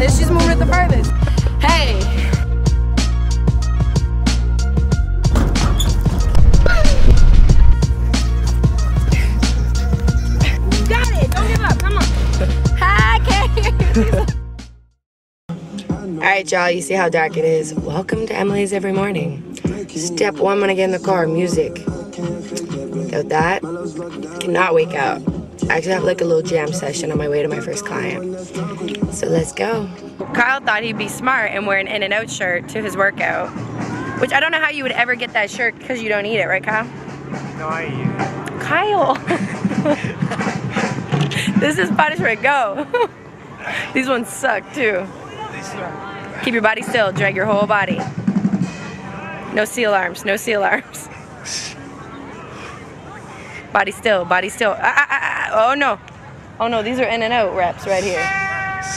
And she's moving it the furthest. Hey. Got it. Don't give up. Come on. Hi. All right, y'all, you see how dark it is. Welcome to Emily's Every Morning. Step one when I get in the car, music. Without that, cannot wake up. I actually have like a little jam session on my way to my first client. So let's go. Kyle thought he'd be smart and wear an In and Out shirt to his workout. Which I don't know how you would ever get that shirt because you don't eat it, right, Kyle? No, I eat. Kyle! this is punishment, go! These ones suck too. Keep your body still, drag your whole body. No seal arms, no seal arms. Body still, body still. Ah, ah, ah. Oh no. Oh no, these are in and out reps right here.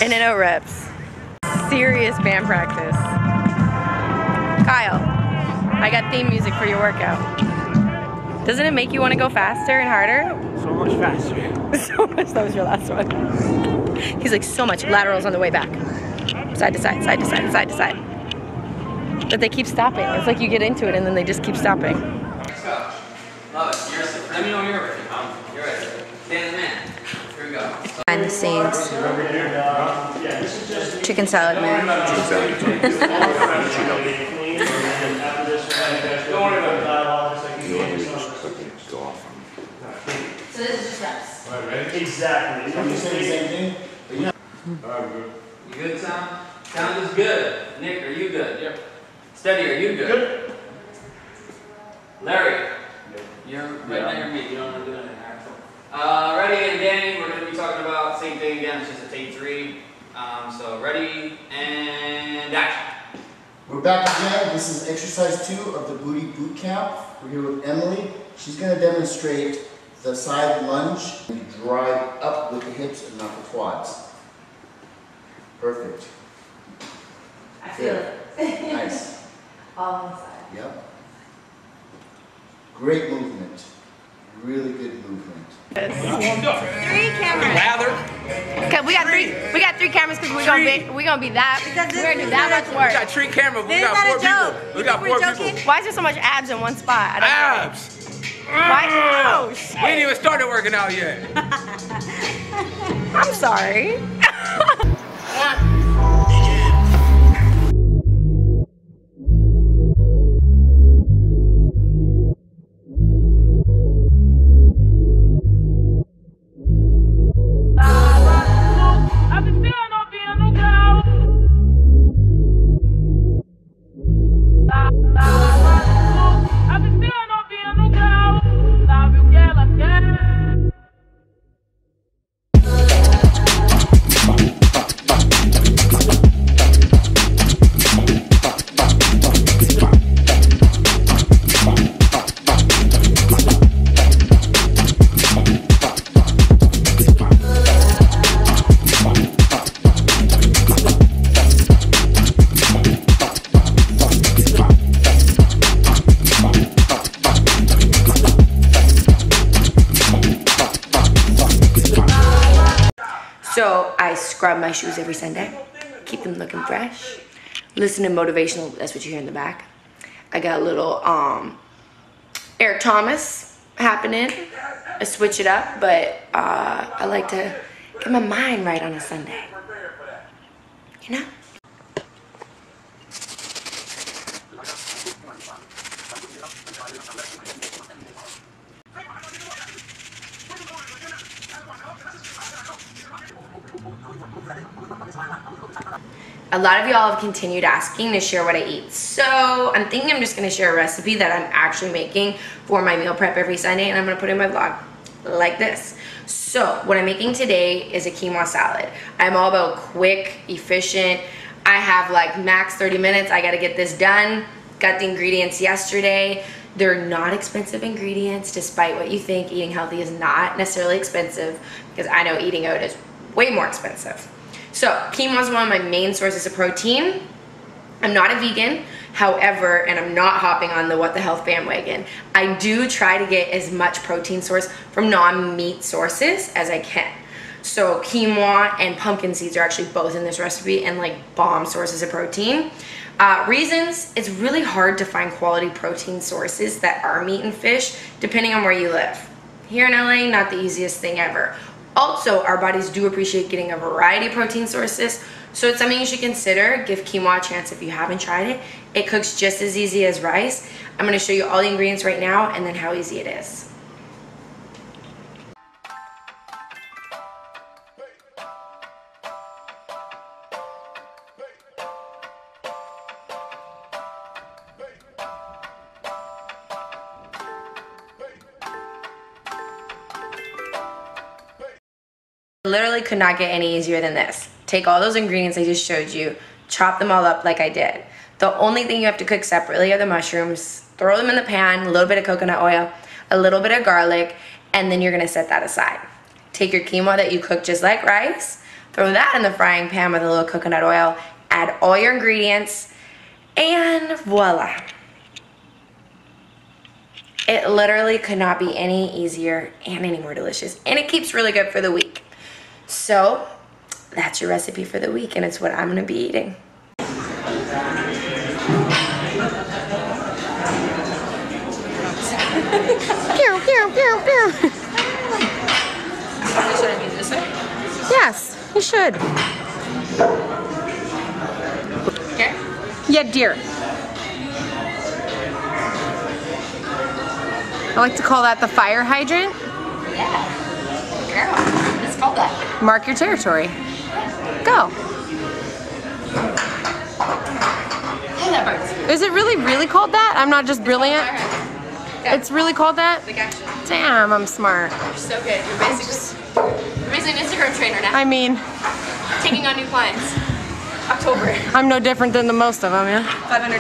In and out reps. Serious band practice. Kyle, I got theme music for your workout. Doesn't it make you want to go faster and harder? So much faster. so much. That was your last one. He's like, so much. Laterals on the way back. Side to side, side to side, side to side. But they keep stopping. It's like you get into it and then they just keep stopping. Let's go. Love it. You're. Let me know when you're ready. Um, Behind the scenes. Chicken salad man. So this is just reps. Exactly. You say the same thing? You good, Sound? Sound is good. Nick, are you good? Yep. Steady, are you good? Good. Larry? You're right now you're me. You don't want to do anything. All right, cool. Uh, ready and Danny, we're going to be talking about same thing again. It's just a take three. Um, so ready and action. We're back again. This is exercise two of the booty boot camp. We're here with Emily. She's going to demonstrate the side lunge. You drive up with the hips and not the quads. Perfect. I feel it. Nice. All on the side. Yep. Great movement. Really good movement. Three cameras. Okay, we got three. We got three cameras because we're gonna be we're gonna be that. We're gonna do that much We got three cameras. We got four not a people. We got four joking. people. Why is there so much abs in one spot? I don't know. Abs. Why? Ah. Oh, shit. We ain't even started working out yet. I'm sorry. So I scrub my shoes every Sunday, keep them looking fresh. Listen to motivational, that's what you hear in the back. I got a little um, Eric Thomas happening. I switch it up, but uh, I like to get my mind right on a Sunday. You know? A lot of y'all have continued asking to share what I eat. So I'm thinking I'm just gonna share a recipe that I'm actually making for my meal prep every Sunday and I'm gonna put it in my vlog like this. So what I'm making today is a quinoa salad. I'm all about quick, efficient. I have like max 30 minutes. I gotta get this done. Got the ingredients yesterday. They're not expensive ingredients, despite what you think. Eating healthy is not necessarily expensive because I know eating out is way more expensive. So quinoa is one of my main sources of protein. I'm not a vegan, however, and I'm not hopping on the what the health bandwagon. I do try to get as much protein source from non-meat sources as I can. So quinoa and pumpkin seeds are actually both in this recipe and like bomb sources of protein. Uh, reasons, it's really hard to find quality protein sources that are meat and fish depending on where you live. Here in LA, not the easiest thing ever. Also, our bodies do appreciate getting a variety of protein sources, so it's something you should consider. Give quinoa a chance if you haven't tried it. It cooks just as easy as rice. I'm gonna show you all the ingredients right now and then how easy it is. Literally could not get any easier than this. Take all those ingredients I just showed you, chop them all up like I did. The only thing you have to cook separately are the mushrooms. Throw them in the pan, a little bit of coconut oil, a little bit of garlic, and then you're gonna set that aside. Take your quinoa that you cooked just like rice, throw that in the frying pan with a little coconut oil, add all your ingredients, and voila. It literally could not be any easier and any more delicious. And it keeps really good for the week. So that's your recipe for the week, and it's what I'm gonna be eating. Pew, pew, pew, pew. Should I use this way? Yes, you should. Okay. Yeah, dear. I like to call that the fire hydrant. Girl, it's called that. Mark your territory. Go. That burns. Is it really, really called that? I'm not just brilliant. It's really called that? Like action. Damn, I'm smart. You're so good. You're basically, you're basically an Instagram trainer now. I mean, taking on new clients. October. I'm no different than the most of them, yeah? $500.